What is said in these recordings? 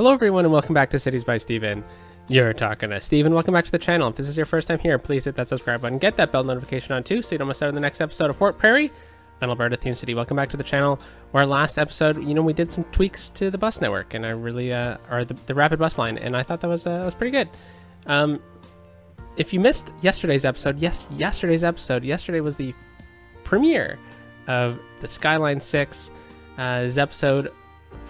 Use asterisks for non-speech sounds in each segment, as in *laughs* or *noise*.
Hello, everyone, and welcome back to Cities by Steven. You're talking to Steven. Welcome back to the channel. If this is your first time here, please hit that subscribe button. Get that bell notification on too so you don't miss out on the next episode of Fort Prairie and Alberta Theme City. Welcome back to the channel. Our last episode, you know, we did some tweaks to the bus network and I really, uh, or the, the rapid bus line, and I thought that was, uh, was pretty good. Um, if you missed yesterday's episode, yes, yesterday's episode, yesterday was the premiere of the Skyline 6 uh, episode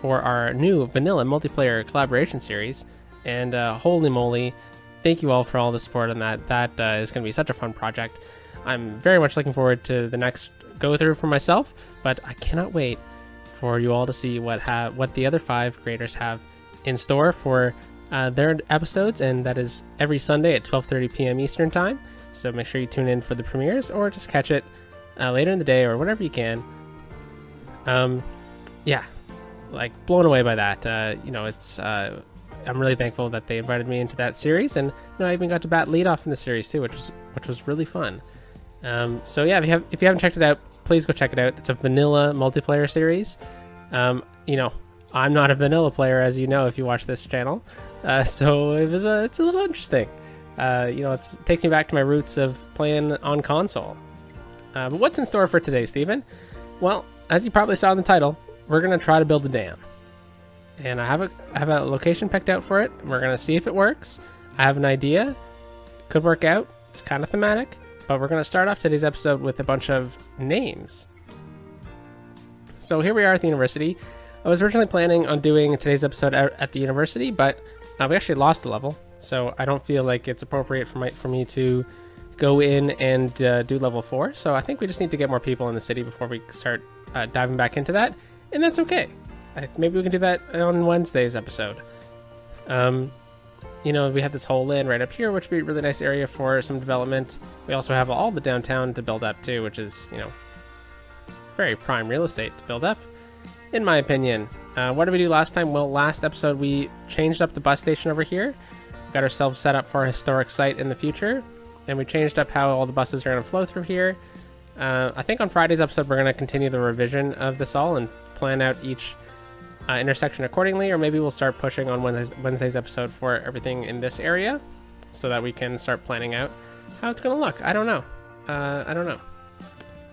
for our new vanilla multiplayer collaboration series. And uh, holy moly, thank you all for all the support on that. That uh, is going to be such a fun project. I'm very much looking forward to the next go through for myself, but I cannot wait for you all to see what have what the other five creators have in store for uh, their episodes, and that is every Sunday at 12:30 p.m. Eastern Time. So make sure you tune in for the premieres, or just catch it uh, later in the day, or whenever you can. Um, yeah, like blown away by that. Uh, you know, it's uh, I'm really thankful that they invited me into that series, and you know, I even got to bat lead off in the series too, which was which was really fun. Um, so yeah, if you have if you haven't checked it out, please go check it out. It's a vanilla multiplayer series. Um, you know, I'm not a vanilla player, as you know if you watch this channel, uh, *laughs* so it was a, it's a little interesting. Uh, you know, it takes me back to my roots of playing on console. Uh, but what's in store for today, Steven? Well, as you probably saw in the title, we're gonna try to build a dam. And I have a I have a location picked out for it. We're gonna see if it works. I have an idea. Could work out. It's kind of thematic, but we're gonna start off today's episode with a bunch of names. So here we are at the university. I was originally planning on doing today's episode at the university, but uh, we actually lost a level, so I don't feel like it's appropriate for my for me to go in and uh, do level four. So I think we just need to get more people in the city before we start uh, diving back into that and that's okay. I, maybe we can do that on Wednesday's episode. Um, you know, we have this whole land right up here, which would be a really nice area for some development. We also have all the downtown to build up too, which is, you know, very prime real estate to build up, in my opinion. Uh, what did we do last time? Well, last episode we changed up the bus station over here. Got ourselves set up for a historic site in the future, and we changed up how all the buses are going to flow through here. Uh, I think on Friday's episode we're going to continue the revision of this all and plan out each uh, intersection accordingly, or maybe we'll start pushing on Wednesday's, Wednesday's episode for everything in this area so that we can start planning out how it's going to look. I don't know. Uh, I don't know.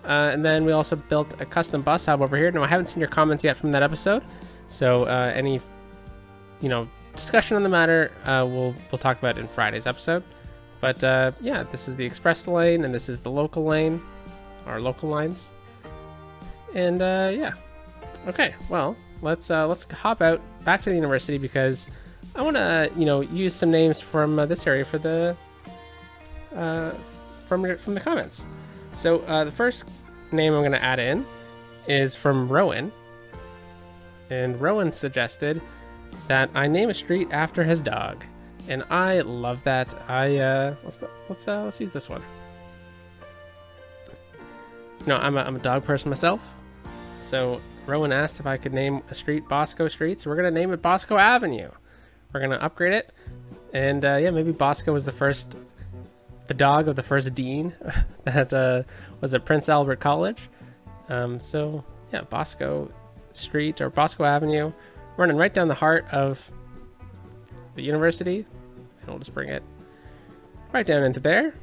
Uh, and then we also built a custom bus hub over here. Now, I haven't seen your comments yet from that episode, so uh, any, you know, discussion on the matter, uh, we'll we'll talk about in Friday's episode. But uh, yeah, this is the express lane, and this is the local lane, our local lines. And yeah, Okay, well, let's uh, let's hop out back to the university because I want to you know use some names from uh, this area for the uh, from from the comments. So uh, the first name I'm going to add in is from Rowan, and Rowan suggested that I name a street after his dog, and I love that. I uh, let's let's uh, let's use this one. No, I'm a, I'm a dog person myself, so Rowan asked if I could name a street Bosco Street, so we're to name it Bosco Avenue. We're to upgrade it. And uh, yeah, maybe Bosco was the first, the dog of the first dean *laughs* that uh, was at Prince Albert College. Um, so yeah, Bosco Street or Bosco Avenue, running right down the heart of the university. And we'll just bring it right down into there.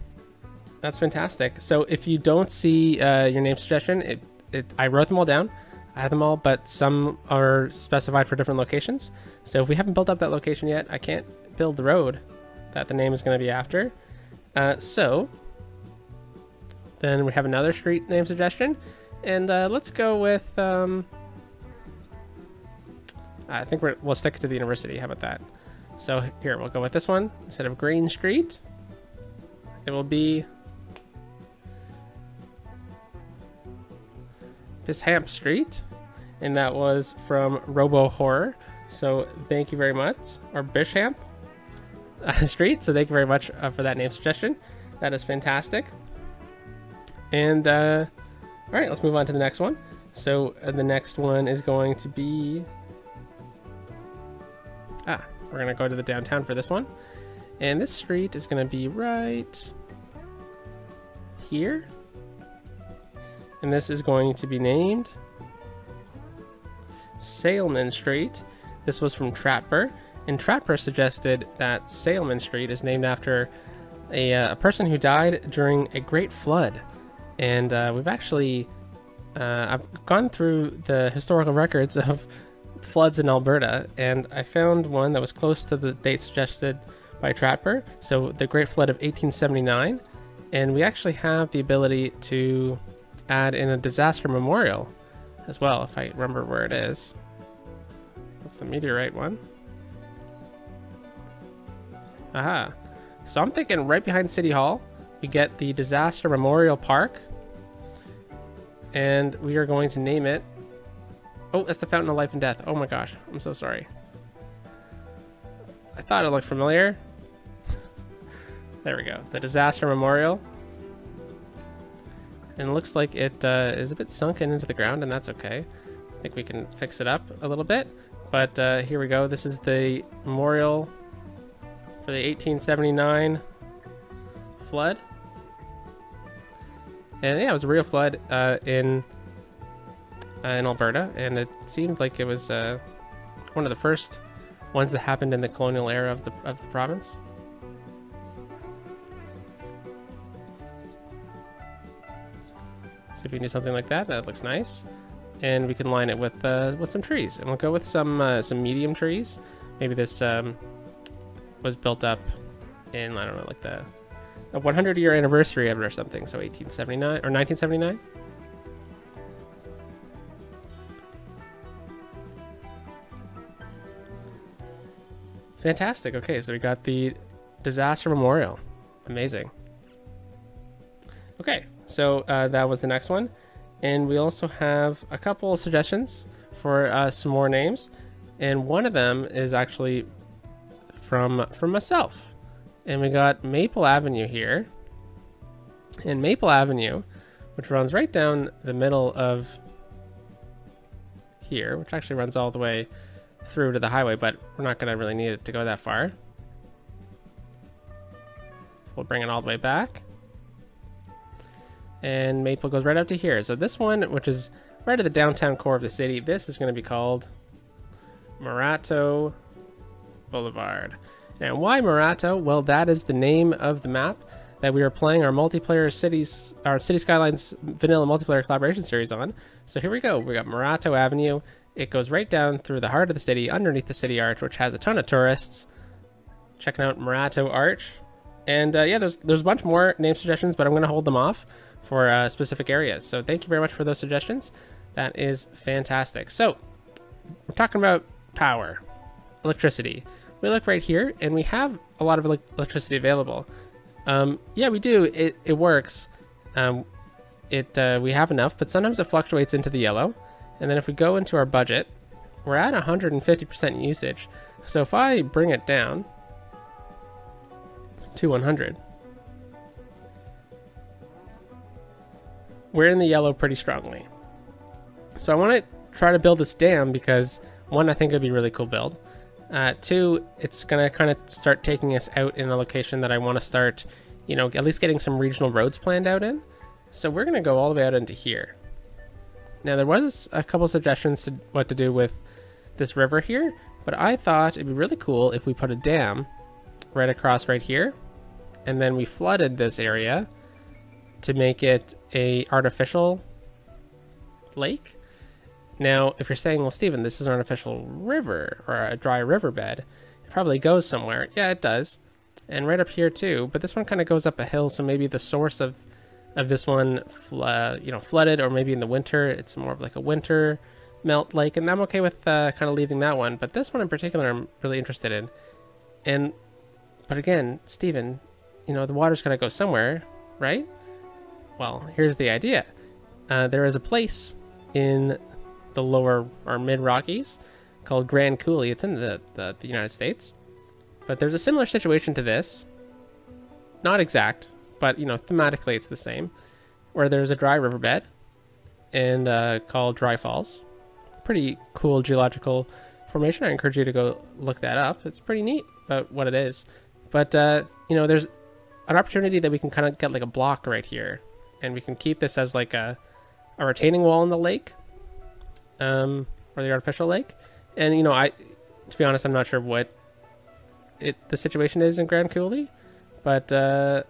That's fantastic. So if you don't see uh, your name suggestion, it, it, I wrote them all down. Have them all, but some are specified for different locations. So if we haven't built up that location yet, I can't build the road that the name is going to be after. Uh, so then we have another street name suggestion, and uh, let's go with. Um, I think we will stick to the university. How about that? So here we'll go with this one instead of Green Street. It will be Pishamp Street, and that was from Robo Horror. So thank you very much, or Bishamp uh, *laughs* Street. So thank you very much uh, for that name suggestion. That is fantastic. And uh, all right, let's move on to the next one. So uh, the next one is going to be ah, we're gonna go to the downtown for this one, and this street is gonna be right here and this is going to be named Salem Street. This was from Trapper, And Trapper suggested that Sailman Street is named after a, uh, a person who died during a great flood. And uh, we've actually, uh, I've gone through the historical records of floods in Alberta, and I found one that was close to the date suggested by Trapper. So the Great Flood of 1879. And we actually have the ability to add in a disaster memorial as well, if I remember where it is. That's the meteorite one. Aha. So I'm thinking right behind City Hall, we get the Disaster Memorial Park. And we are going to name it... Oh, that's the Fountain of Life and Death. Oh my gosh, I'm so sorry. I thought it looked familiar. *laughs* there we go. The Disaster Memorial. And it looks like it uh, is a bit sunken into the ground, and that's okay. I think we can fix it up a little bit. But uh, here we go. This is the memorial for the 1879 flood. And yeah, it was a real flood uh, in uh, in Alberta, and it seemed like it was uh, one of the first ones that happened in the colonial era of the of the province. See if we can do something like that. That looks nice. And we can line it with uh, with some trees. And we'll go with some uh, some medium trees. Maybe this um, was built up in, I don't know, like the, the 100 year anniversary of it or something. So 1879 or 1979. Fantastic. Okay, so we got the disaster memorial. Amazing. Okay, so uh, that was the next one. And we also have a couple of suggestions for uh, some more names. And one of them is actually from, from myself. And we got Maple Avenue here. And Maple Avenue, which runs right down the middle of here, which actually runs all the way through to the highway, but we're not going to really need it to go that far. So we'll bring it all the way back and Maple goes right up to here. So this one, which is right at the downtown core of the city, this is going to be called Morato Boulevard. And why Morato? Well, that is the name of the map that we are playing our multiplayer cities, our City Skylines vanilla multiplayer collaboration series on. So here we go. We got Morato Avenue. It goes right down through the heart of the city, underneath the city arch, which has a ton of tourists. Checking out Morato Arch. And uh, yeah, there's there's a bunch more name suggestions, but I'm going to hold them off for uh, specific areas. So thank you very much for those suggestions. That is fantastic. So we're talking about power, electricity. We look right here and we have a lot of electricity available. Um, yeah, we do. It, it works. Um, it uh, We have enough, but sometimes it fluctuates into the yellow. And then if we go into our budget, we're at 150% usage. So if I bring it down to 100, we're in the yellow pretty strongly. So I want to try to build this dam because one, I think it'd be a really cool build. Uh, two, it's gonna kind of start taking us out in a location that I want to start, you know, at least getting some regional roads planned out in. So we're gonna go all the way out into here. Now there was a couple suggestions to what to do with this river here, but I thought it'd be really cool if we put a dam right across right here, and then we flooded this area to make it a artificial lake. Now, if you're saying, well, Steven, this is an artificial river or a dry riverbed, it probably goes somewhere. Yeah, it does. And right up here too, but this one kind of goes up a hill, so maybe the source of of this one, you know, flooded, or maybe in the winter, it's more of like a winter melt lake, and I'm okay with uh, kind of leaving that one. But this one in particular, I'm really interested in. And, but again, Steven, you know, the water's gonna go somewhere, right? Well, here's the idea. Uh, there is a place in the lower or mid Rockies called Grand Coulee. It's in the, the, the, United States. But there's a similar situation to this. Not exact, but you know, thematically it's the same. Where there's a dry riverbed and uh, called Dry Falls. Pretty cool geological formation. I encourage you to go look that up. It's pretty neat about what it is. But uh, you know, there's an opportunity that we can kind of get like a block right here and we can keep this as like a, a retaining wall in the lake, um, or the artificial lake. And you know, I, to be honest, I'm not sure what it the situation is in Grand Coulee, but uh,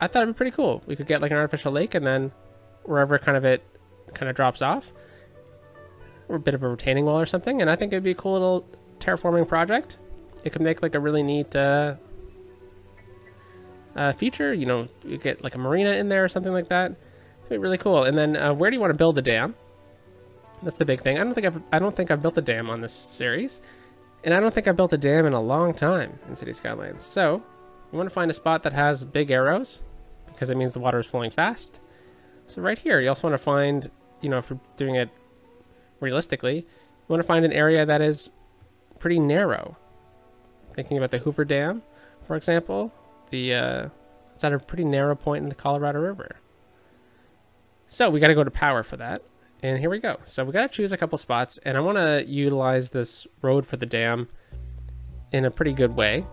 I thought it'd be pretty cool. We could get like an artificial lake, and then wherever kind of it kind of drops off, or a bit of a retaining wall or something. And I think it'd be a cool little terraforming project. It could make like a really neat uh, uh, feature. You know, you get like a marina in there or something like that. It'd be really cool. And then uh, where do you want to build the dam? That's the big thing. I don't think I've I don't think I've built a dam on this series, and I don't think I've built a dam in a long time in City Skylines. So you want to find a spot that has big arrows because it means the water is flowing fast. So right here, you also want to find, you know, if you're doing it realistically, you want to find an area that is pretty narrow. Thinking about the Hoover Dam, for example, the uh, it's at a pretty narrow point in the Colorado River. So we got to go to power for that. And here we go. So we got to choose a couple spots, and I want to utilize this road for the dam in a pretty good way,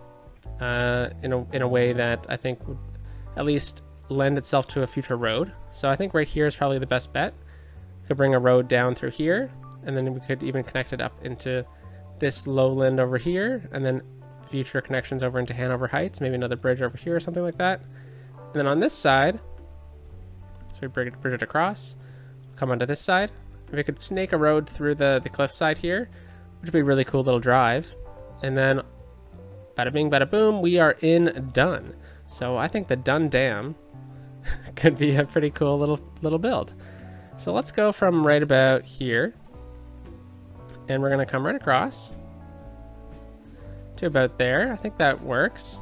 uh, in a in a way that I think would at least lend itself to a future road. So I think right here is probably the best bet. We could bring a road down through here, and then we could even connect it up into this lowland over here, and then future connections over into Hanover Heights, maybe another bridge over here or something like that. And then on this side, so we bridge it across, come onto this side. If we could snake a road through the, the cliffside here, which would be a really cool little drive. And then, bada bing, bada boom, we are in Dun. So I think the Dun Dam *laughs* could be a pretty cool little little build. So let's go from right about here. And we're going to come right across to about there. I think that works.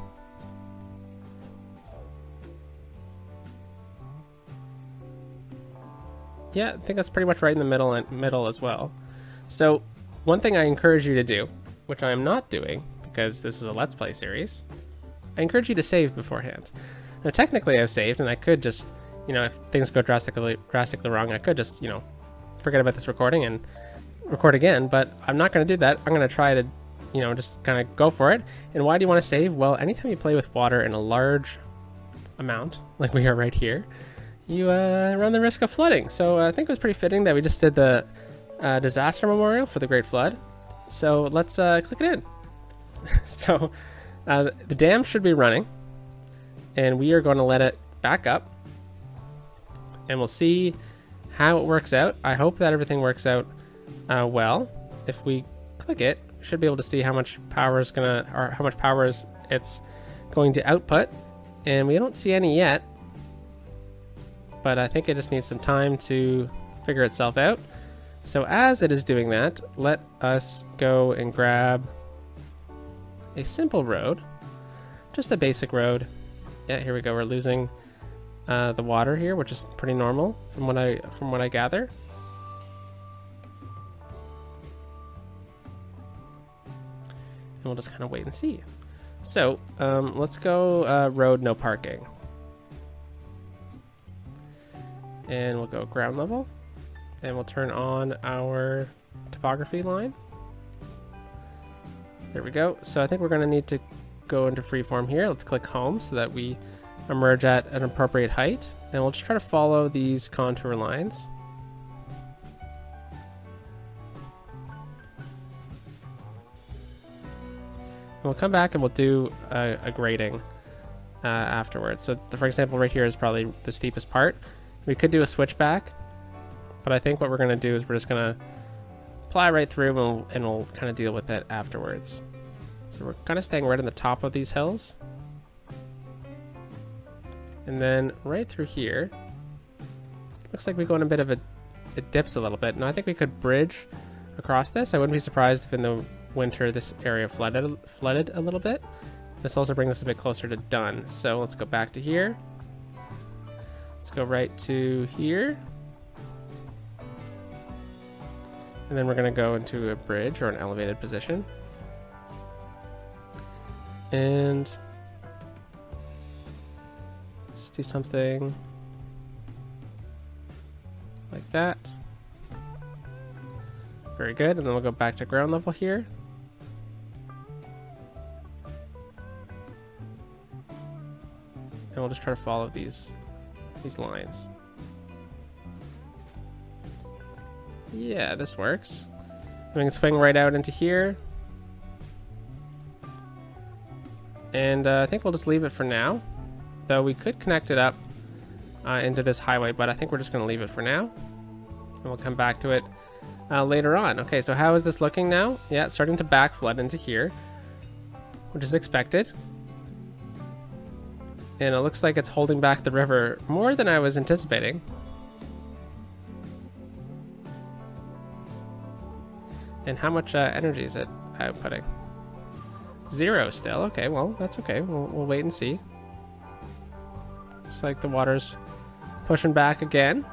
Yeah, I think that's pretty much right in the middle and middle as well. So one thing I encourage you to do, which I am not doing because this is a Let's Play series, I encourage you to save beforehand. Now technically I've saved and I could just, you know, if things go drastically drastically wrong, I could just, you know, forget about this recording and record again, but I'm not going to do that. I'm going to try to, you know, just kind of go for it. And why do you want to save? Well, anytime you play with water in a large amount, like we are right here, you uh, run the risk of flooding. So uh, I think it was pretty fitting that we just did the uh, disaster memorial for the Great Flood. So let's uh, click it in. *laughs* so uh, the dam should be running, and we are going to let it back up, and we'll see how it works out. I hope that everything works out uh, well. If we click it, should be able to see how much power is gonna, or how much power is it's going to output, and we don't see any yet but I think it just needs some time to figure itself out. So as it is doing that, let us go and grab a simple road, just a basic road. Yeah, here we go. We're losing uh, the water here, which is pretty normal from what I from what I gather. And we'll just kind of wait and see. So um, let's go uh, road no parking. and we'll go ground level and we'll turn on our topography line. There we go. So I think we're going to need to go into freeform here. Let's click home so that we emerge at an appropriate height. And we'll just try to follow these contour lines. We'll come back and we'll do a, a grading uh, afterwards. So the, for example, right here is probably the steepest part. We could do a switchback, but I think what we're going to do is we're just going to apply right through and we'll, and we'll kind of deal with it afterwards. So we're kind of staying right on the top of these hills. And then right through here, looks like we go in a bit of a, it dips a little bit. And I think we could bridge across this. I wouldn't be surprised if in the winter this area flooded, flooded a little bit. This also brings us a bit closer to Dun. So let's go back to here. Let's go right to here. And then we're going to go into a bridge or an elevated position. And let's do something like that. Very good. And then we'll go back to ground level here. We'll just try to follow these these lines. Yeah, this works. I We can swing right out into here. And uh, I think we'll just leave it for now. Though we could connect it up uh, into this highway, but I think we're just going to leave it for now. And we'll come back to it uh, later on. Okay, so how is this looking now? Yeah, it's starting to back flood into here, which is expected. And it looks like it's holding back the river more than I was anticipating. And how much uh, energy is it outputting? Zero still. Okay, well, that's okay. We'll, we'll wait and see. Looks like the water's pushing back again.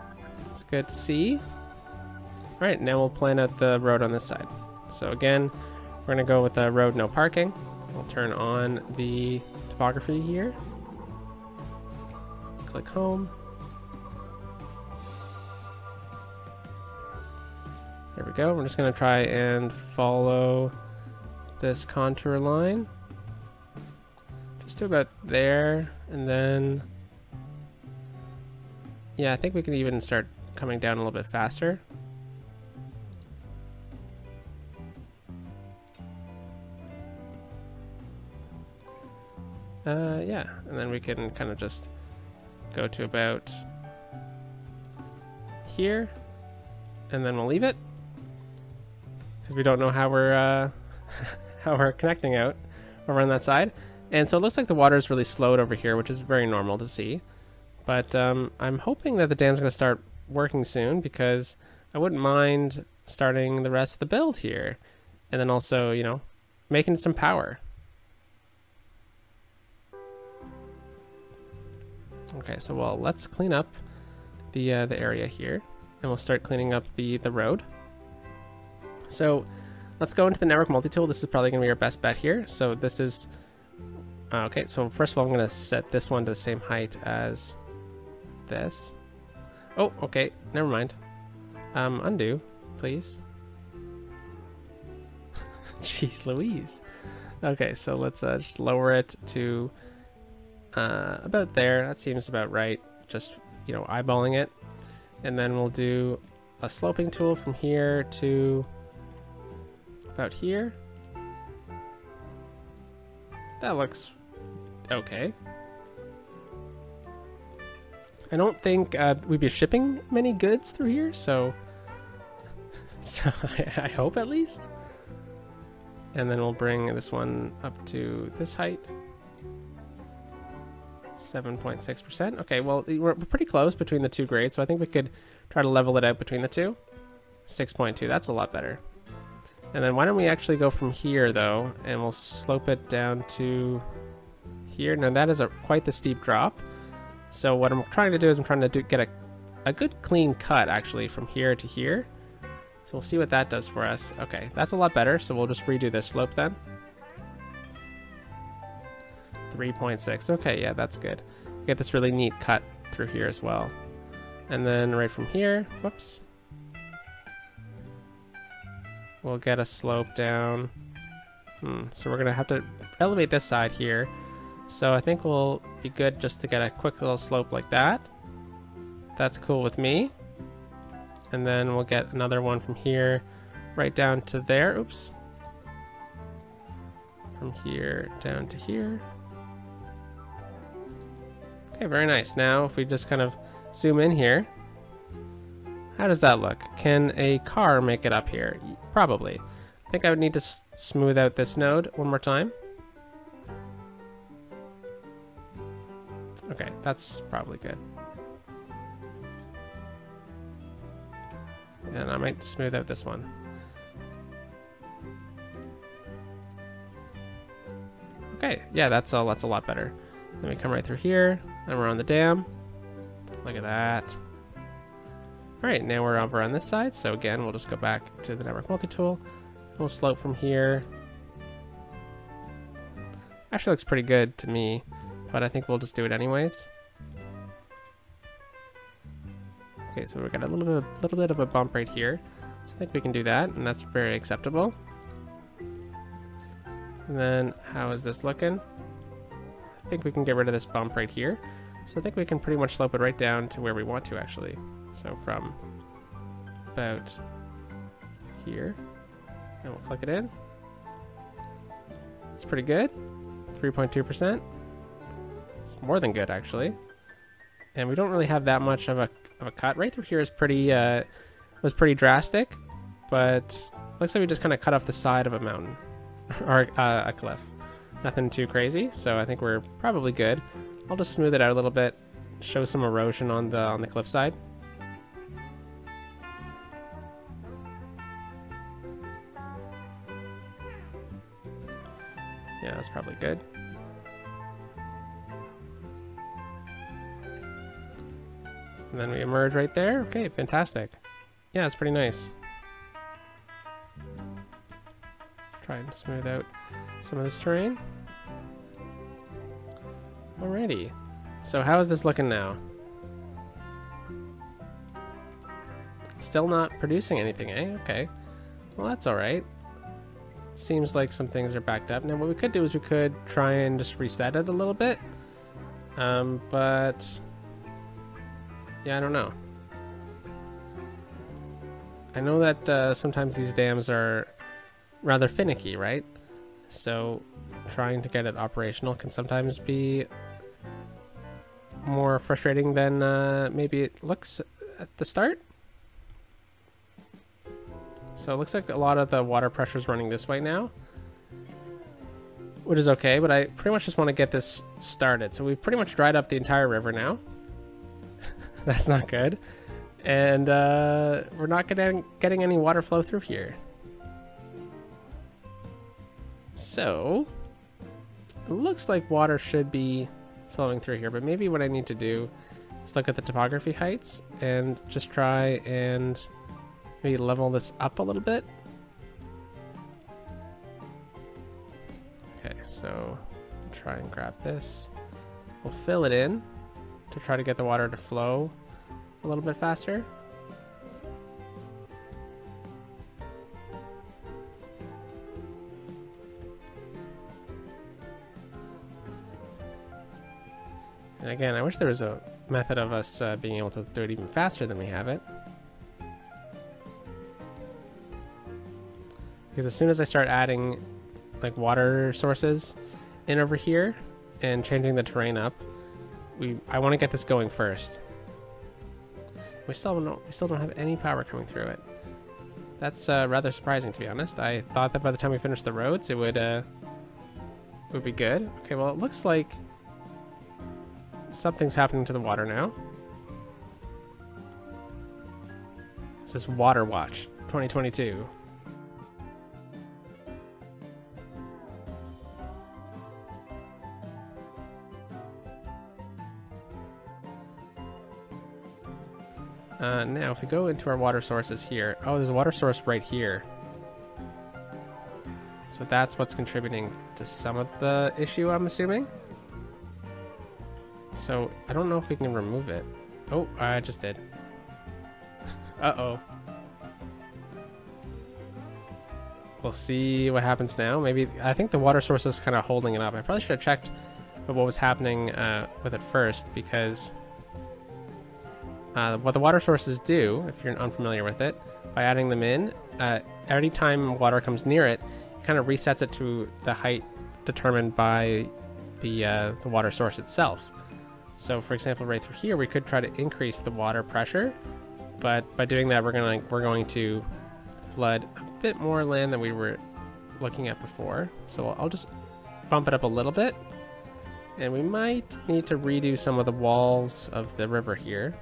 It's good to see. All right, now we'll plan out the road on this side. So again, we're gonna go with the road no parking. We'll turn on the topography here. Click home. There we go. We're just gonna try and follow this contour line. Just to about there, and then... Yeah, I think we can even start coming down a little bit faster. Uh, yeah, and then we can kind of just go to about here, and then we'll leave it because we don't know how we're uh, *laughs* how we're connecting out over on that side. And so it looks like the water is really slowed over here, which is very normal to see. But um, I'm hoping that the dam's going to start working soon because I wouldn't mind starting the rest of the build here. And then also, you know, making some power. Okay, so well, let's clean up the uh, the area here, and we'll start cleaning up the the road. So let's go into the network multi-tool. This is probably going to be our best bet here. So this is uh, okay. So first of all, I'm going to set this one to the same height as this. Oh, okay. Never mind. Um, undo, please. *laughs* Jeez Louise. Okay, so let's uh, just lower it to uh, about there. That seems about right. Just, you know, eyeballing it. And then we'll do a sloping tool from here to about here. That looks okay. I don't think uh, we'd be shipping many goods through here, so *laughs* so I, I hope at least. And then we'll bring this one up to this height. 7.6%. Okay, well, we're pretty close between the two grades, so I think we could try to level it out between the two. 6.2, that's a lot better. And then why don't we actually go from here, though, and we'll slope it down to here. Now, that is a quite the steep drop. So what I'm trying to do is I'm trying to do, get a, a good clean cut, actually, from here to here. So we'll see what that does for us. Okay, that's a lot better, so we'll just redo this slope then. 3.6. Okay, yeah, that's good. Get this really neat cut through here as well. And then right from here, whoops. We'll get a slope down. Hmm, so we're gonna have to elevate this side here. So I think we'll be good just to get a quick little slope like that. That's cool with me. And then we'll get another one from here right down to there. Oops. From here down to here. Okay, very nice. Now, if we just kind of zoom in here, how does that look? Can a car make it up here? Probably. I think I would need to smooth out this node one more time. Okay, that's probably good. And I might smooth out this one. Okay, yeah, that's a, that's a lot better. Let me come right through here. Then we're on the dam. Look at that. All right, now we're over on this side. So again, we'll just go back to the network multi-tool. We'll slope from here. Actually looks pretty good to me, but I think we'll just do it anyways. Okay, so we've got a little bit, a little bit of a bump right here. So I think we can do that, and that's very acceptable. And then, how is this looking? I think we can get rid of this bump right here. So I think we can pretty much slope it right down to where we want to actually. So from about here, and we'll click it in. It's pretty good. 3.2%. It's more than good, actually. And we don't really have that much of a, of a cut. Right through here is pretty, uh, was pretty drastic, but looks like we just kind of cut off the side of a mountain *laughs* or uh, a cliff. Nothing too crazy, so I think we're probably good. I'll just smooth it out a little bit, show some erosion on the on the cliff side. Yeah, that's probably good. And then we emerge right there. Okay, fantastic. Yeah, it's pretty nice. Try and smooth out some of this terrain. Alrighty. So how is this looking now? Still not producing anything, eh? Okay. Well, that's alright. Seems like some things are backed up. Now, what we could do is we could try and just reset it a little bit. Um, but... Yeah, I don't know. I know that uh, sometimes these dams are rather finicky, right? So trying to get it operational can sometimes be more frustrating than uh, maybe it looks at the start. So it looks like a lot of the water pressure is running this way now, which is okay, but I pretty much just want to get this started. So we've pretty much dried up the entire river now. *laughs* That's not good. And uh, we're not getting, getting any water flow through here. So, it looks like water should be flowing through here, but maybe what I need to do is look at the topography heights and just try and maybe level this up a little bit. Okay, so try and grab this. We'll fill it in to try to get the water to flow a little bit faster. Again, I wish there was a method of us uh, being able to do it even faster than we have it. Because as soon as I start adding like water sources in over here and changing the terrain up, we I want to get this going first. We still don't we still don't have any power coming through it. That's uh, rather surprising to be honest. I thought that by the time we finished the roads, it would uh, would be good. Okay, well it looks like something's happening to the water now. This is Water Watch 2022. Uh, now, if we go into our water sources here, oh, there's a water source right here. So that's what's contributing to some of the issue, I'm assuming. So I don't know if we can remove it. Oh, I just did. *laughs* Uh-oh. We'll see what happens now. Maybe, I think the water source is kind of holding it up. I probably should have checked what was happening uh, with it first because uh, what the water sources do, if you're unfamiliar with it, by adding them in, uh, every time water comes near it, it kind of resets it to the height determined by the, uh, the water source itself. So for example, right through here, we could try to increase the water pressure, but by doing that, we're gonna we're going to flood a bit more land than we were looking at before. So I'll just bump it up a little bit, and we might need to redo some of the walls of the river here.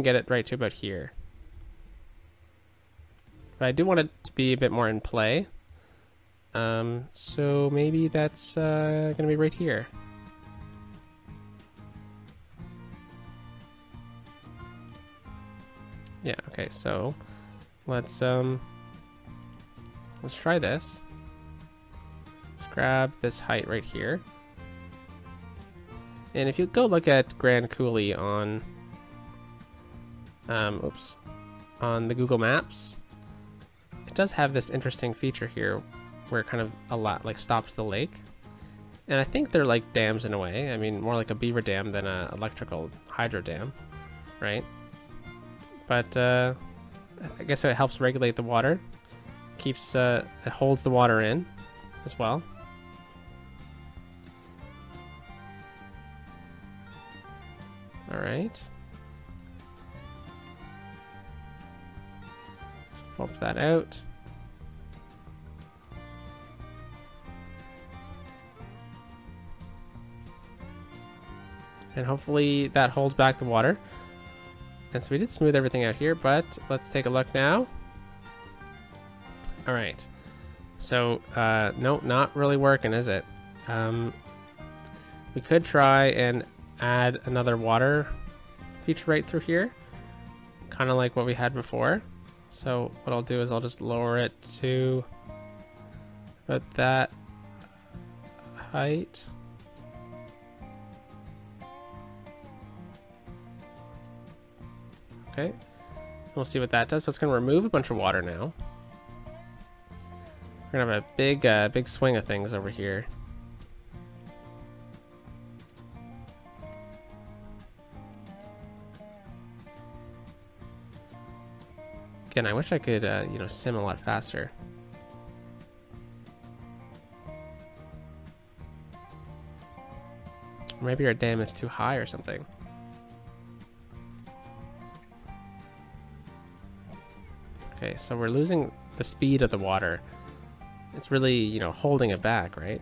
Can get it right to about here. But I do want it to be a bit more in play. Um, so maybe that's uh, gonna be right here. Yeah, okay, so let's um let's try this. Let's grab this height right here. And if you go look at Grand Coulee on um oops on the Google Maps, it does have this interesting feature here where it kind of a lot like stops the lake. And I think they're like dams in a way. I mean, more like a beaver dam than a electrical hydro dam, right? But uh, I guess it helps regulate the water. Keeps uh, it holds the water in as well. All right. Pop that out. And hopefully that holds back the water. And so we did smooth everything out here, but let's take a look now. All right. So, uh, no, not really working, is it? Um, we could try and add another water feature right through here. Kind of like what we had before. So what I'll do is I'll just lower it to about that height. Okay. We'll see what that does. So it's going to remove a bunch of water now. We're going to have a big, uh, big swing of things over here. Again, I wish I could, uh, you know, sim a lot faster. Maybe our dam is too high or something. Okay, so we're losing the speed of the water. It's really, you know, holding it back, right?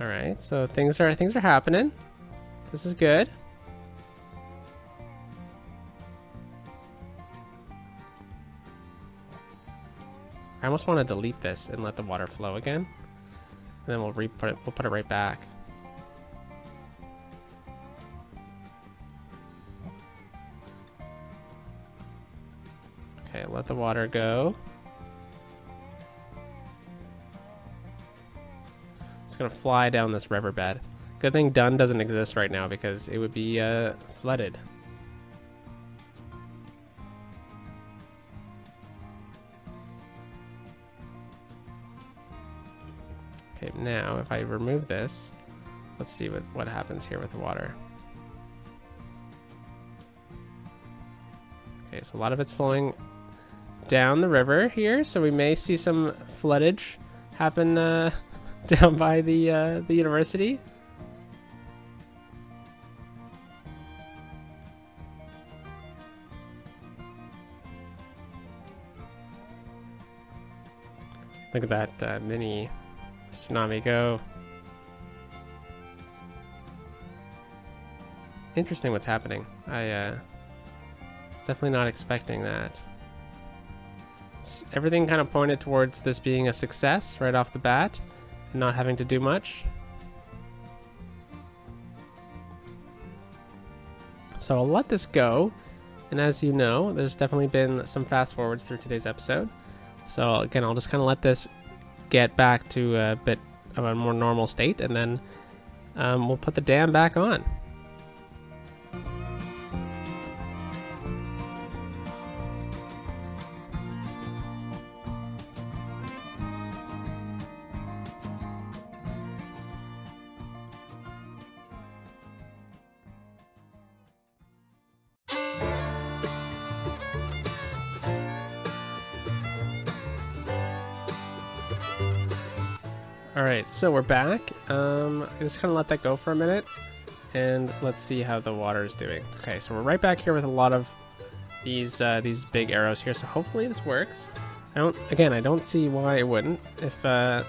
All right, so things are things are happening. This is good. I almost want to delete this and let the water flow again. And then we'll re put it we'll put it right back. Okay, let the water go. It's gonna fly down this riverbed. Good thing Dun doesn't exist right now because it would be uh, flooded. Okay, now if I remove this, let's see what, what happens here with the water. Okay, so a lot of it's flowing down the river here, so we may see some floodage happen uh, *laughs* down by the uh, the university. Look at that uh, mini tsunami go. Interesting what's happening. I uh, was definitely not expecting that. It's, everything kind of pointed towards this being a success right off the bat and not having to do much. So I'll let this go. And as you know, there's definitely been some fast forwards through today's episode. So again, I'll just kind of let this get back to a bit of a more normal state, and then um, we'll put the dam back on. All right, so we're back. Um, I just kind of let that go for a minute, and let's see how the water is doing. Okay, so we're right back here with a lot of these uh, these big arrows here. So hopefully this works. I don't. Again, I don't see why it wouldn't. If uh,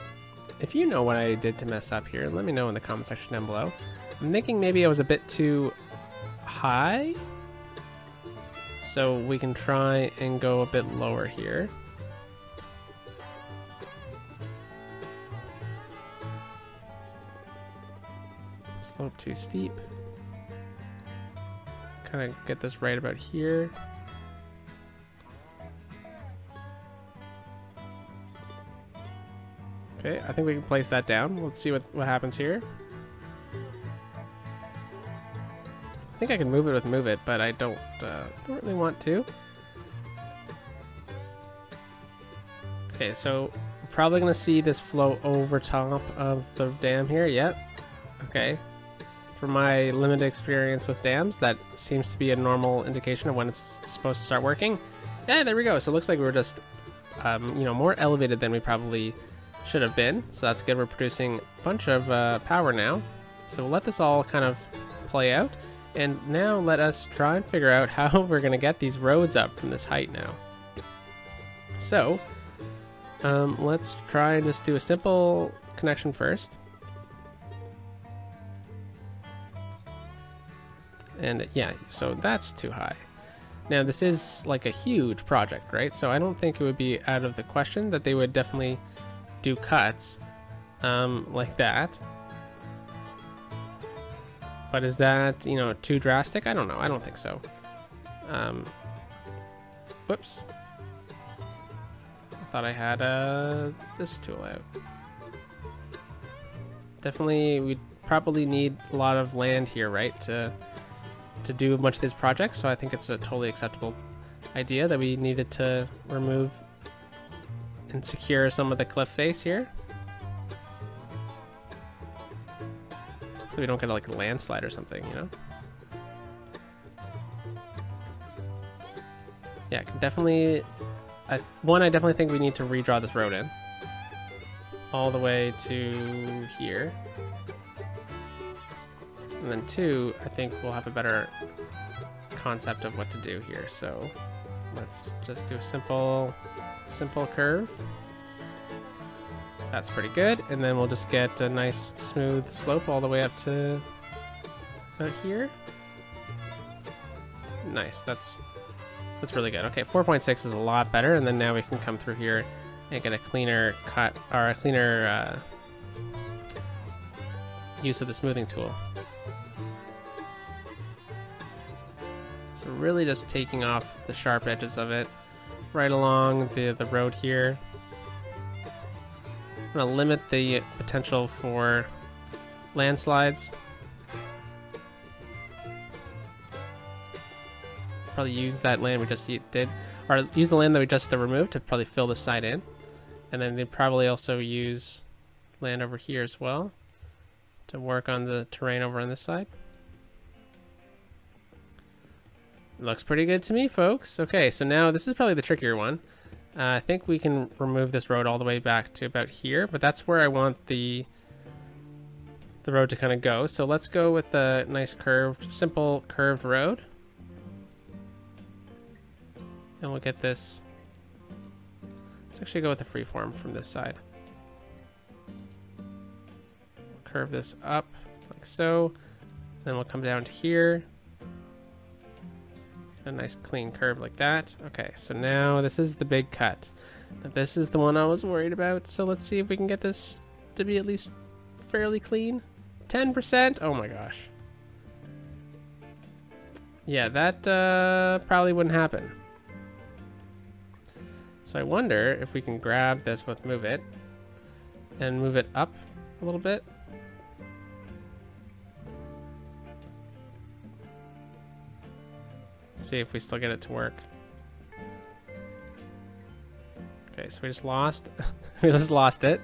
if you know what I did to mess up here, let me know in the comment section down below. I'm thinking maybe I was a bit too high. So we can try and go a bit lower here. Slope too steep. Kind of get this right about here. Okay, I think we can place that down. Let's see what, what happens here. I think I can move it with move it, but I don't, uh, don't really want to. Okay, so probably going to see this flow over top of the dam here. Yep. Okay. For my limited experience with dams, that seems to be a normal indication of when it's supposed to start working. Yeah, there we go. So it looks like we are just, um, you know, more elevated than we probably should have been. So that's good. We're producing a bunch of uh, power now. So we'll let this all kind of play out. And now let us try and figure out *laughs* how we're going to get these roads up from this height now. So um, let's try and just do a simple connection first. And yeah, so that's too high. Now this is like a huge project, right? So I don't think it would be out of the question that they would definitely do cuts um, like that. But is that, you know, too drastic? I don't know. I don't think so. Um, whoops. I thought I had uh, this tool out. Definitely, we probably need a lot of land here, right, to to do much of these projects. So I think it's a totally acceptable idea that we needed to remove and secure some of the cliff face here. So we don't get like a landslide or something, you know? Yeah, definitely... I, one, I definitely think we need to redraw this road in. All the way to here. And then two, I think we'll have a better concept of what to do here. So let's just do a simple simple curve. That's pretty good. And then we'll just get a nice smooth slope all the way up to about here. Nice, that's that's really good. Okay, 4.6 is a lot better, and then now we can come through here and get a cleaner cut, or a cleaner uh, use of the smoothing tool. Really just taking off the sharp edges of it right along the, the road here. I'm to limit the potential for landslides. Probably use that land we just did, or use the land that we just removed to probably fill the side in. And then they'd probably also use land over here as well to work on the terrain over on this side. Looks pretty good to me, folks. Okay, so now this is probably the trickier one. Uh, I think we can remove this road all the way back to about here, but that's where I want the the road to kind of go. So let's go with the nice curved, simple curved road. And we'll get this. Let's actually go with the freeform from this side. Curve this up like so. Then we'll come down to here a nice clean curve like that. Okay, so now this is the big cut. Now this is the one I was worried about, so let's see if we can get this to be at least fairly clean. 10%? Oh my gosh. Yeah, that uh, probably wouldn't happen. So I wonder if we can grab this with move it and move it up a little bit. See if we still get it to work. Okay, so we just lost. *laughs* we just lost it.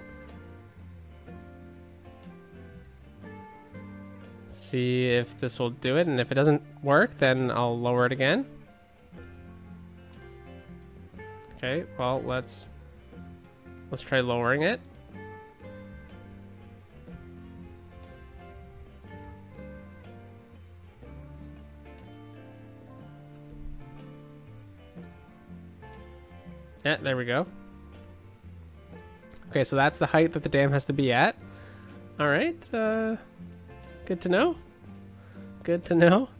see if this will do it, and if it doesn't work, then I'll lower it again. Okay, well, let's let's try lowering it. Yeah, there we go. Okay, so that's the height that the dam has to be at. All right, uh, good to know. Good to know. *laughs*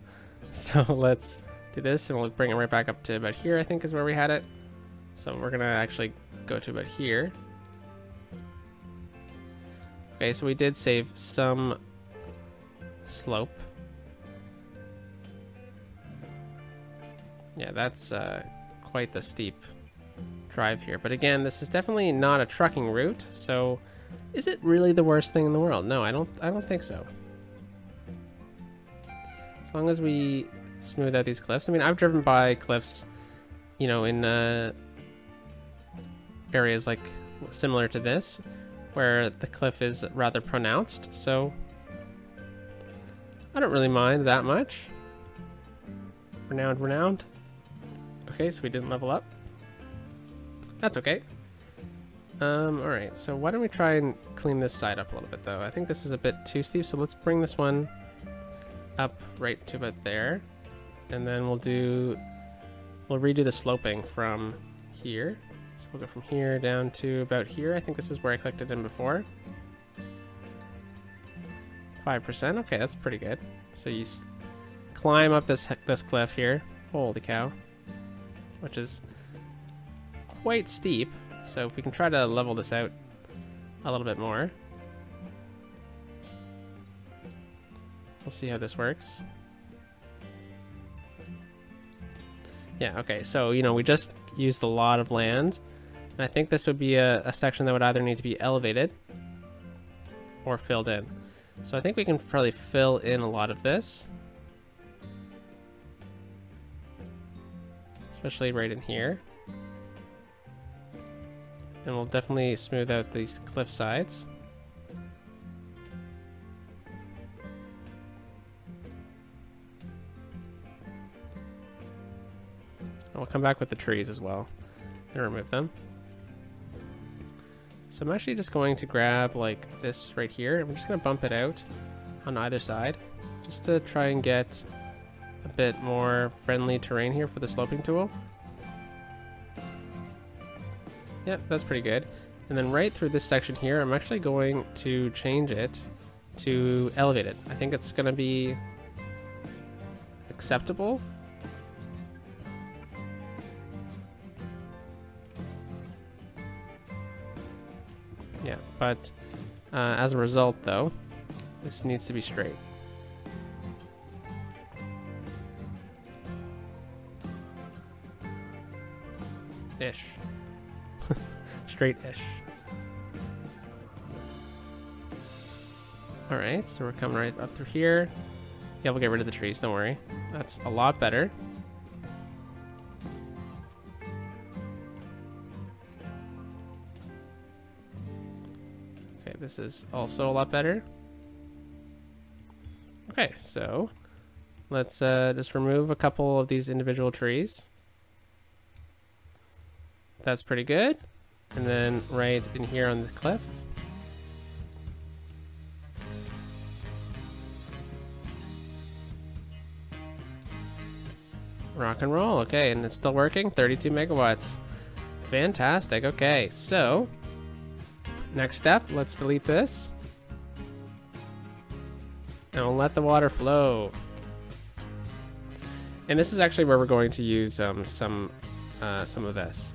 So let's do this and we'll bring it right back up to about here, I think is where we had it. So we're gonna actually go to about here. Okay, so we did save some slope. Yeah, that's uh, quite the steep drive here. But again, this is definitely not a trucking route, so is it really the worst thing in the world? No, I don't I don't think so. As long as we smooth out these cliffs. I mean, I've driven by cliffs, you know, in uh, areas like similar to this, where the cliff is rather pronounced, so I don't really mind that much. Renowned, renowned. Okay, so we didn't level up. That's okay. Um, alright, so why don't we try and clean this side up a little bit, though. I think this is a bit too steep, so let's bring this one up right to about there. And then we'll do... We'll redo the sloping from here. So we'll go from here down to about here. I think this is where I clicked it in before. 5%. Okay, that's pretty good. So you climb up this this cliff here. Holy cow. Which is quite steep. So if we can try to level this out a little bit more. We'll see how this works. Yeah, okay, so, you know, we just used a lot of land. And I think this would be a, a section that would either need to be elevated or filled in. So I think we can probably fill in a lot of this. Especially right in here. And we'll definitely smooth out these cliff sides. And we'll come back with the trees as well and remove them. So I'm actually just going to grab like this right here. I'm just going to bump it out on either side just to try and get a bit more friendly terrain here for the sloping tool. Yep, that's pretty good. And then right through this section here, I'm actually going to change it to elevated. I think it's going to be acceptable. Yeah, but uh, as a result, though, this needs to be straight. Straight-ish. Alright, so we're coming right up through here. Yeah, we'll get rid of the trees, don't worry. That's a lot better. Okay, this is also a lot better. Okay, so let's uh, just remove a couple of these individual trees. That's pretty good. And then right in here on the cliff. Rock and roll. Okay, and it's still working. 32 megawatts. Fantastic. Okay, so next step, let's delete this. And we'll let the water flow. And this is actually where we're going to use um, some uh, some of this.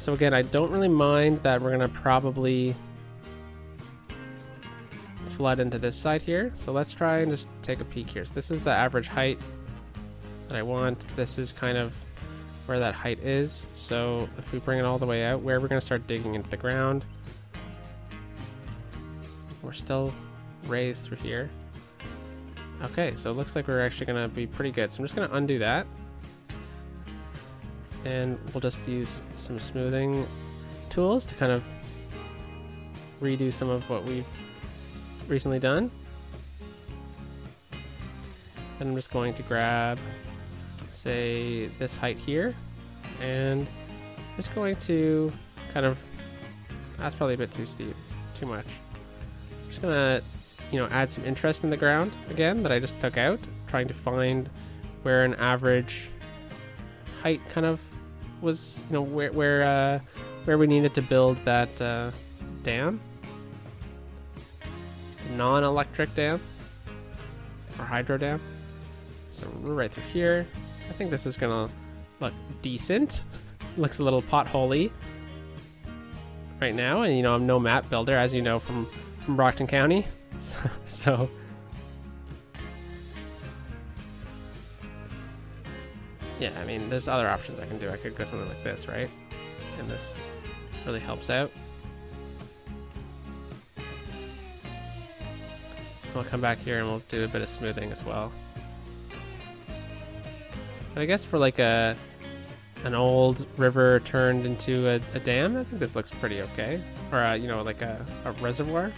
So again, I don't really mind that we're gonna probably flood into this side here. So let's try and just take a peek here. So this is the average height that I want. This is kind of where that height is. So if we bring it all the way out, where we're gonna start digging into the ground. We're still raised through here. Okay, so it looks like we're actually gonna be pretty good. So I'm just gonna undo that and we'll just use some smoothing tools to kind of redo some of what we've recently done. And I'm just going to grab, say, this height here, and I'm just going to kind of, that's probably a bit too steep, too much. I'm just gonna, you know, add some interest in the ground again that I just took out, trying to find where an average height kind of was, you know, where where uh, where we needed to build that uh, dam, non-electric dam or hydro dam. So we're right through here. I think this is gonna look decent. Looks a little potholy right now, and you know I'm no map builder, as you know from from Brockton County. *laughs* So, so yeah, I mean, there's other options I can do. I could go something like this, right? And this really helps out. We'll come back here and we'll do a bit of smoothing as well. But I guess for like a an old river turned into a, a dam, I think this looks pretty okay. Or, uh, you know, like a, a reservoir.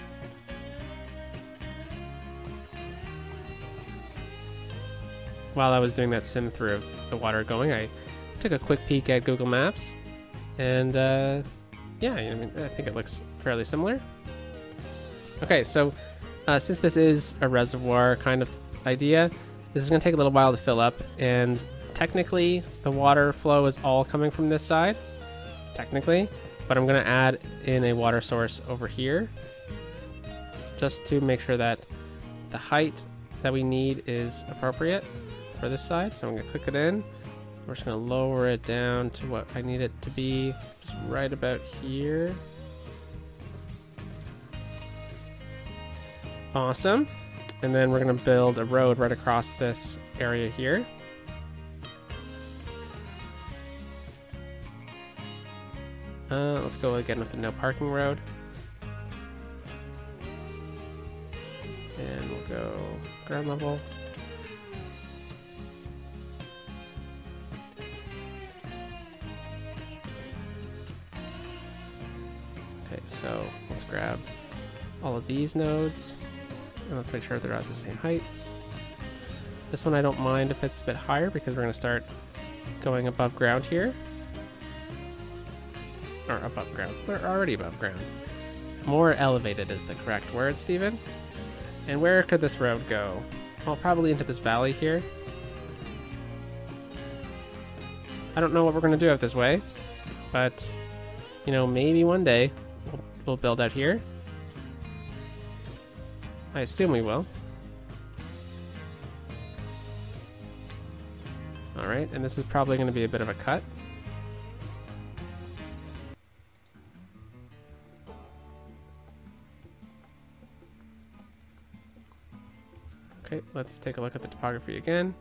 While I was doing that sim through of the water going, I took a quick peek at Google Maps. And, uh, yeah, I mean, I think it looks fairly similar. Okay, so uh, since this is a reservoir kind of idea, this is going to take a little while to fill up, and technically the water flow is all coming from this side, technically, but I'm going to add in a water source over here just to make sure that the height that we need is appropriate for this side. So I'm to click it in. We're just to lower it down to what I need it to be, just right about here. Awesome. And then we're to build a road right across this area here. Uh, let's go again with the no parking road. And we'll go ground level. So let's grab all of these nodes and let's make sure they're at the same height. This one I don't mind if it's a bit higher because we're going to start going above ground here. Or above ground. They're already above ground. More elevated is the correct word, Steven. And where could this road go? Well, probably into this valley here. I don't know what we're going to do out this way, but, you know, maybe one day we'll, build out here. I assume we will. Alright, and this is probably going to be a bit of a cut. Okay, let's take a look at the topography again.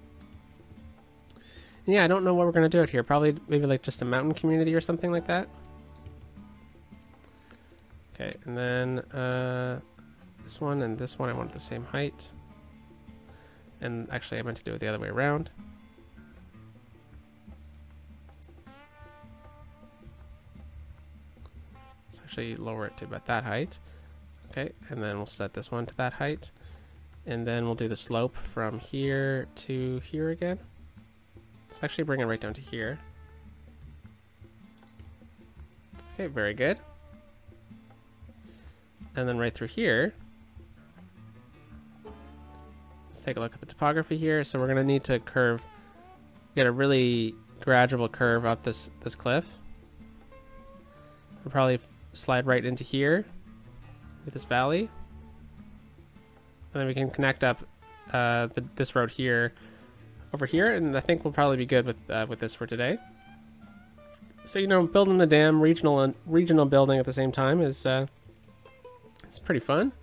Yeah, I don't know what we're going to do out here. Probably maybe like just a mountain community or something like that. Okay, and then uh, this one and this one I want the same height. And actually I meant to do it the other way around. So actually lower it to about that height. Okay, and then we'll set this one to that height. And then we'll do the slope from here to here again. Let's actually bring it right down to here. Okay, very good. And then right through here, let's take a look at the topography here. So we're gonna need to curve, get a really gradual curve up this, this cliff. We'll probably slide right into here with this valley. And then we can connect up uh, the, this road here over here, and I think we'll probably be good with uh, with this for today. So you know, building a dam, regional and regional building at the same time is uh, it's pretty fun.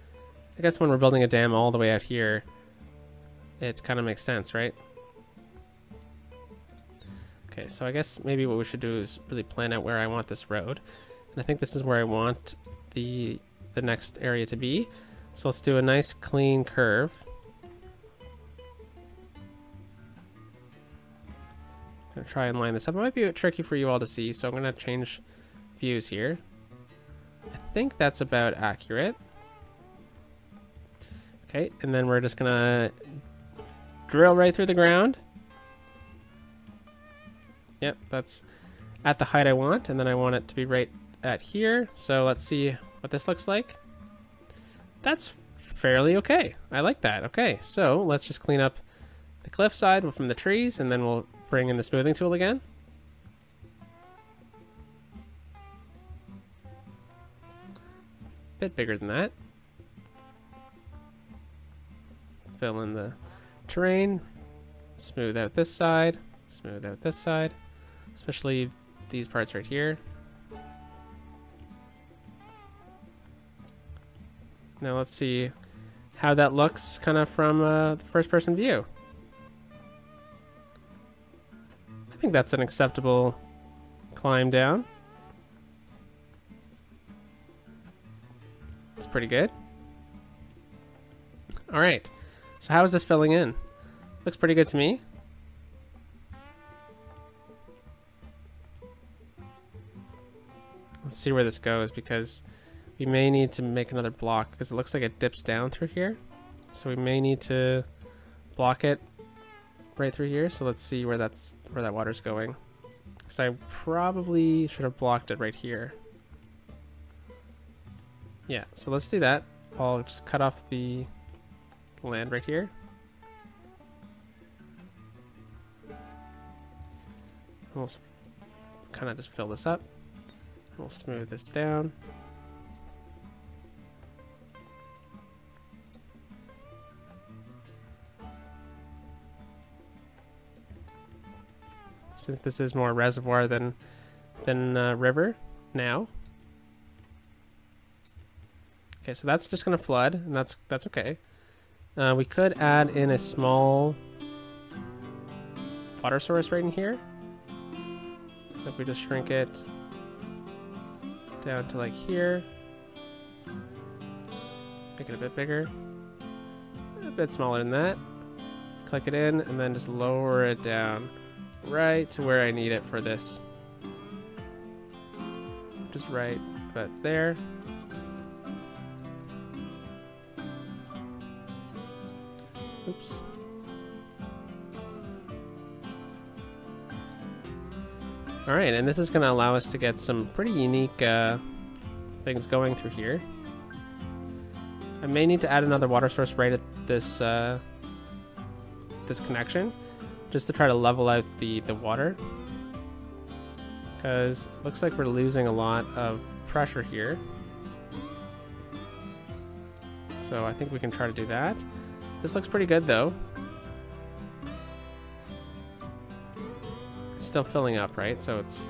I guess when we're building a dam all the way out here, it kind of makes sense, right? Okay, so I guess maybe what we should do is really plan out where I want this road. And I think this is where I want the the next area to be. So let's do a nice clean curve. I'm gonna try and line this up. It might be tricky for you all to see, so I'm gonna change views here. I think that's about accurate. Okay, and then we're just gonna drill right through the ground. Yep, that's at the height I want, and then I want it to be right at here. So let's see what this looks like. That's fairly okay. I like that. Okay, so let's just clean up the cliff side from the trees, and then we'll bring in the smoothing tool again. Bit bigger than that. Fill in the terrain. smooth out this side, smooth out this side, especially these parts right here. Now let's see how that looks kind of from uh, the first person view. I think that's an acceptable climb down. It's pretty good. All right. So how is this filling in? Looks pretty good to me. Let's see where this goes because we may need to make another block because it looks like it dips down through here. So we may need to block it right through here. So let's see where that's where that water's going. Because I probably should have blocked it right here. Yeah, so let's do that. I'll just cut off the land right here. We'll kind of just fill this up. We'll smooth this down. Since this is more reservoir than than uh, river now. Okay, so that's just gonna flood, and that's that's okay. Uh, we could add in a small water source right in here. So if we just shrink it down to like here, make it a bit bigger, a bit smaller than that, click it in, and then just lower it down right to where I need it for this. Just right about there. Alright, and this is going to allow us to get some pretty unique uh, things going through here. I may need to add another water source right at this uh, this connection, just to try to level out the, the water. Because looks like we're losing a lot of pressure here. So I think we can try to do that. This looks pretty good though. Still filling up, right? So it's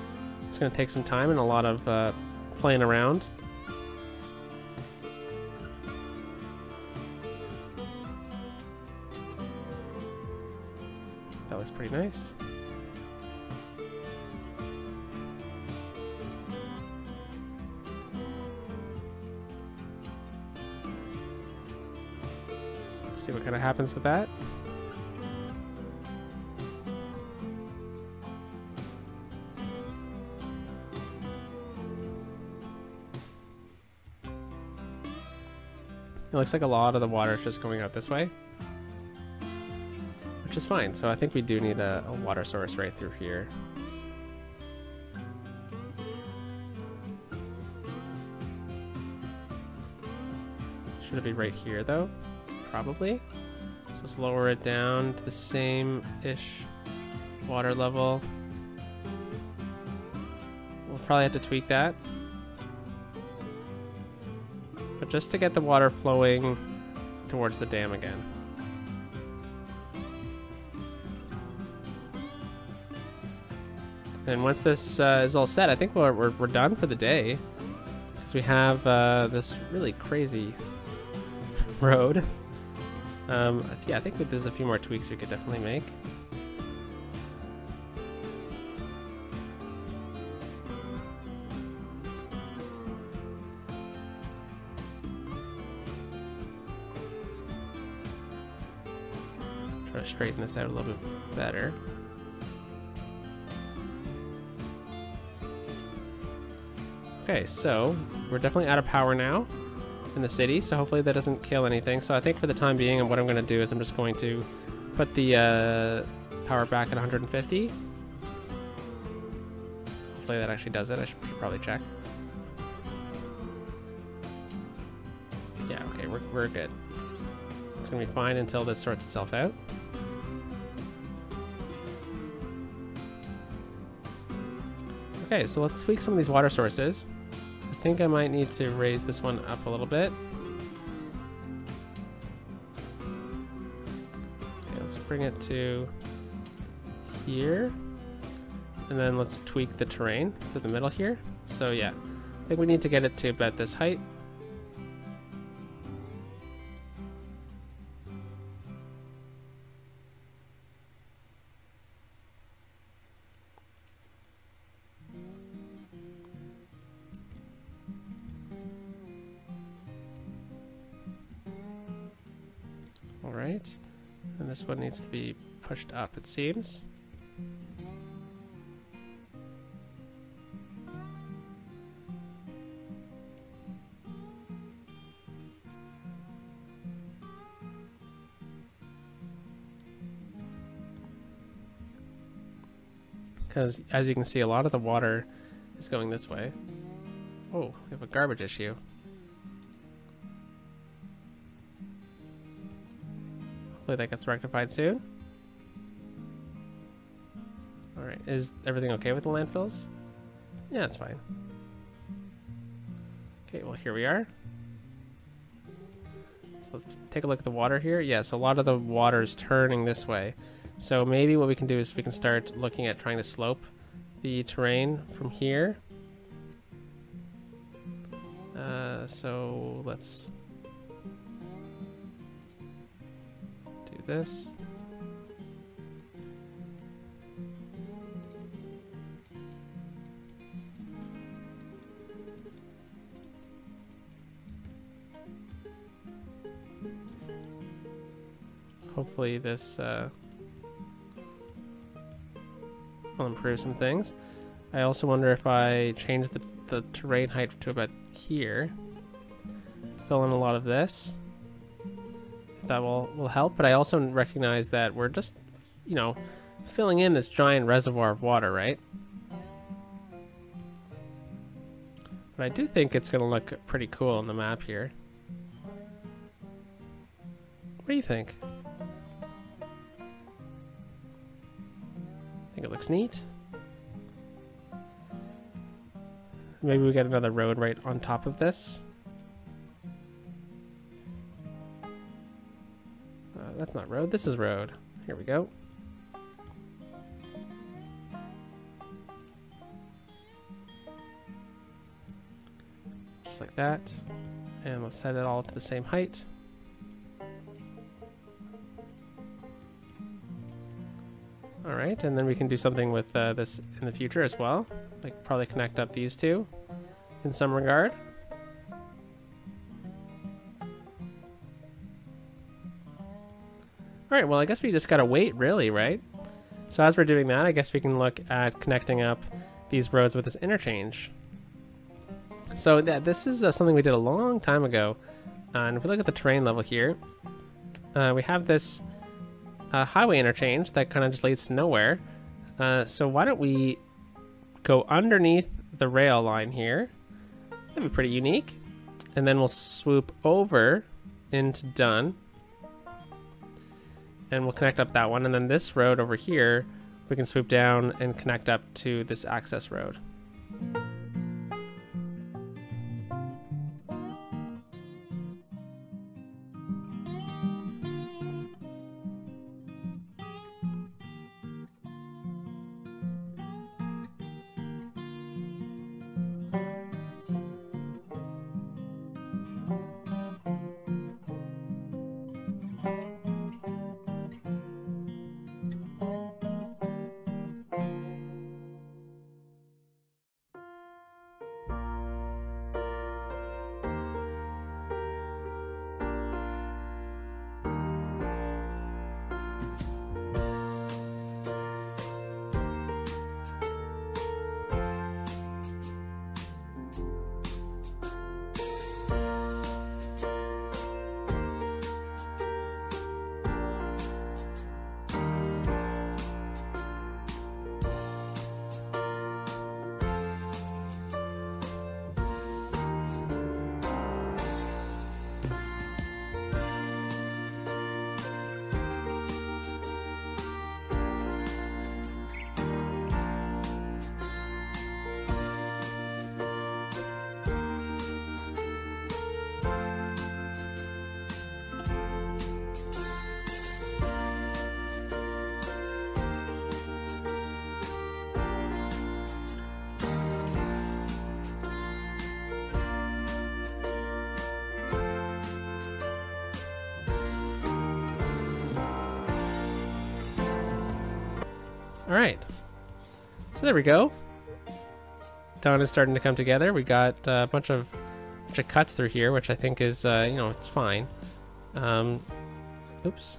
it's going to take some time and a lot of uh, playing around. That was pretty nice. See what kind of happens with that. It looks like a lot of the water is just going out this way. Which is fine, so I think we do need a, a water source right through here. Should it be right here though? Probably. So let's lower it down to the same-ish water level. We'll probably have to tweak that. Just to get the water flowing towards the dam again. And once this uh, is all set, I think we're, we're, we're done for the day. Because we have uh, this really crazy *laughs* road. Um, yeah, I think there's a few more tweaks we could definitely make. Straighten this out a little bit better. Okay, so we're definitely out of power now in the city, so hopefully that doesn't kill anything. So I think for the time being, what I'm going to do is I'm just going to put the uh, power back at 150. Hopefully that actually does it. I should, should probably check. Yeah, okay, we're, we're good. It's going to be fine until this sorts itself out. Okay, so let's tweak some of these water sources. I think I might need to raise this one up a little bit. Okay, let's bring it to here. And then let's tweak the terrain to the middle here. So yeah, I think we need to get it to about this height. Needs to be pushed up, it seems. Because, as you can see, a lot of the water is going this way. Oh, we have a garbage issue. Hopefully that gets rectified soon. Alright, is everything okay with the landfills? Yeah, it's fine. Okay, well here we are. So let's take a look at the water here. Yeah, so a lot of the water is turning this way. So maybe what we can do is we can start looking at trying to slope the terrain from here. Uh, so let's this. Hopefully this uh, will improve some things. I also wonder if I change the, the terrain height to about here, fill in a lot of this that will, will help, but I also recognize that we're just, you know, filling in this giant reservoir of water, right? But I do think it's going to look pretty cool on the map here. What do you think? I Think it looks neat? Maybe we get another road right on top of this. That's not road. This is road. Here we go. Just like that. And let's set it all to the same height. Alright, and then we can do something with uh, this in the future as well. Like probably connect up these two in some regard. Alright, well I guess we just gotta wait really, right? So as we're doing that, I guess we can look at connecting up these roads with this interchange. So th this is uh, something we did a long time ago. And if we look at the terrain level here, uh, we have this uh, highway interchange that kind of just leads to nowhere. Uh, so why don't we go underneath the rail line here? That'd be pretty unique. And then we'll swoop over into Dun and we'll connect up that one. And then this road over here, we can swoop down and connect up to this access road. All right. So there we go. Dun is starting to come together. We got a bunch of bunch of cuts through here, which I think is uh, you know it's fine. Um, oops.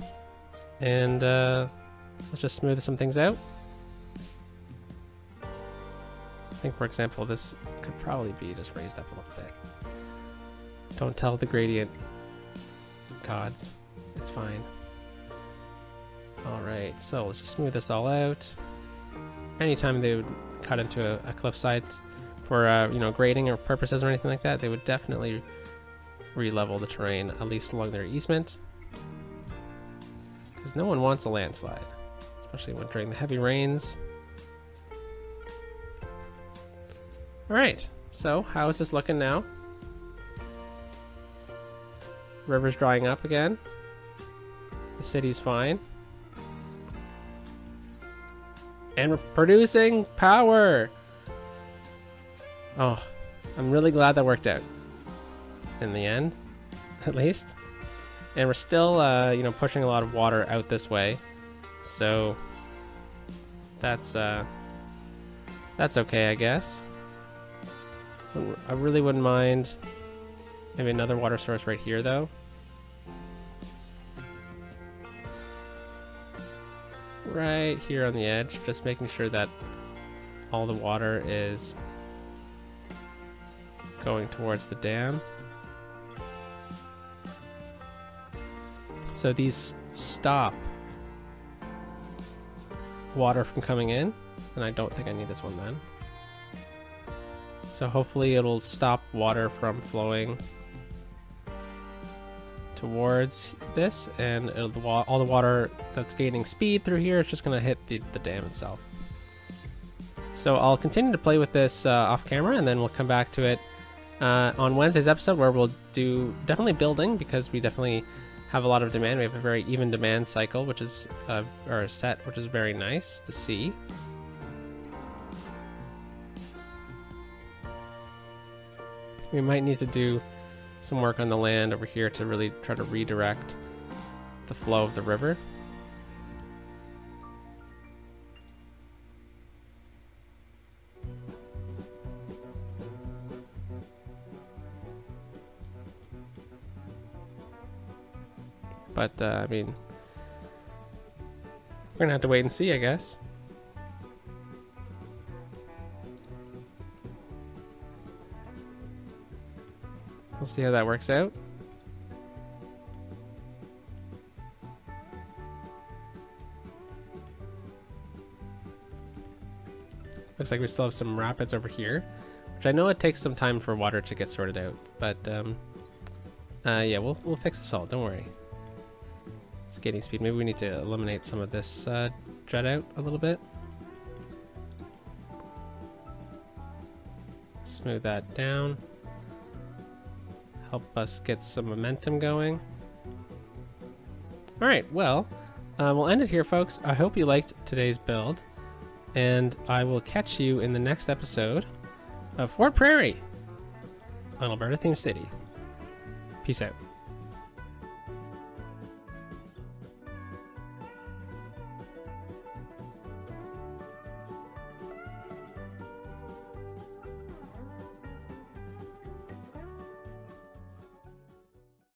And uh, let's just smooth some things out. I think, for example, this could probably be just raised up a little bit. Don't tell the gradient gods. It's fine. Alright, so let's just smooth this all out. Anytime they would cut into a, a cliffside for, uh, you know, grading or purposes or anything like that, they would definitely re-level the terrain, at least along their easement. Because no one wants a landslide, especially when during the heavy rains. Alright, so how is this looking now? River's drying up again. The city's fine. And we're producing power! Oh, I'm really glad that worked out. In the end, *laughs* at least. And we're still, uh, you know, pushing a lot of water out this way. So, that's, uh, that's okay, I guess. I really wouldn't mind maybe another water source right here, though. Right here on the edge, just making sure that all the water is going towards the dam. So these stop water from coming in, and I don't think I need this one then. So hopefully it'll stop water from flowing towards this, and all the water that's gaining speed through here is just going to hit the, the dam itself. So I'll continue to play with this uh, off camera, and then we'll come back to it uh, on Wednesday's episode where we'll do definitely building because we definitely have a lot of demand. We have a very even demand cycle, which is uh, or a set, which is very nice to see. We might need to do some work on the land over here to really try to redirect the flow of the river. But, uh, I mean, we're gonna have to wait and see, I guess. We'll see how that works out. Looks like we still have some rapids over here, which I know it takes some time for water to get sorted out, but um, uh, yeah, we'll, we'll fix this all, don't worry. Skating speed, maybe we need to eliminate some of this uh, out a little bit. Smooth that down help us get some momentum going. All right, well, uh, we'll end it here, folks. I hope you liked today's build, and I will catch you in the next episode of Fort Prairie on Alberta Theme City. Peace out.